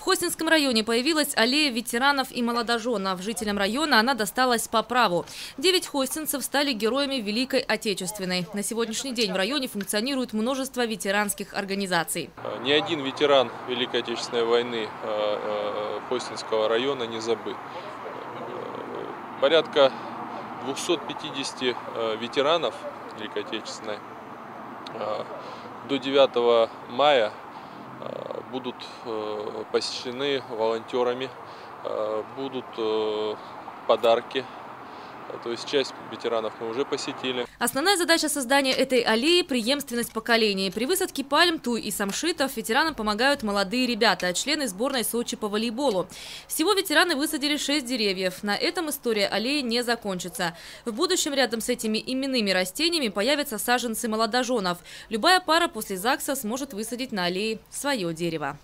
В Хостинском районе появилась аллея ветеранов и молодоженов. Жителям района она досталась по праву. Девять хостинцев стали героями Великой Отечественной. На сегодняшний день в районе функционирует множество ветеранских организаций. Ни один ветеран Великой Отечественной войны э, э, Хостинского района не забыт. Э, порядка 250 ветеранов Великой Отечественной до 9 мая будут э, посещены волонтерами, э, будут э, подарки то есть часть ветеранов мы уже посетили. Основная задача создания этой аллеи – преемственность поколений. При высадке пальм, туй и самшитов ветеранам помогают молодые ребята, члены сборной Сочи по волейболу. Всего ветераны высадили 6 деревьев. На этом история аллеи не закончится. В будущем рядом с этими именными растениями появятся саженцы молодоженов. Любая пара после ЗАГСа сможет высадить на аллее свое дерево.